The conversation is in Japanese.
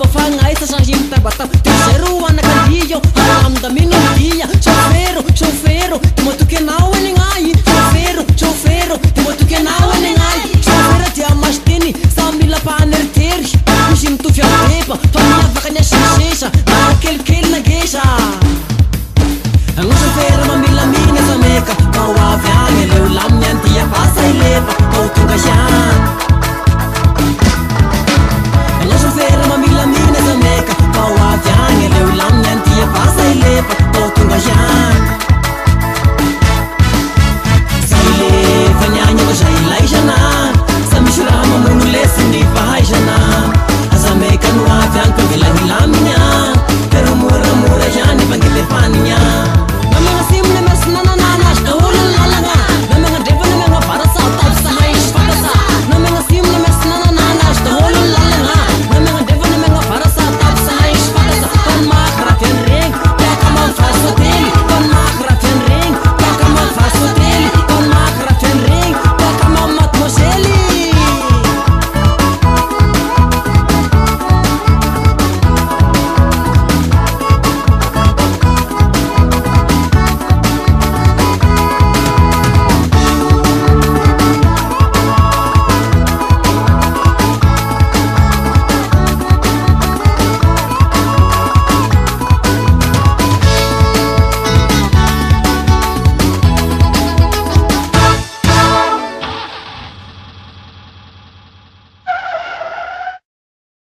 of a fun, I such a him, but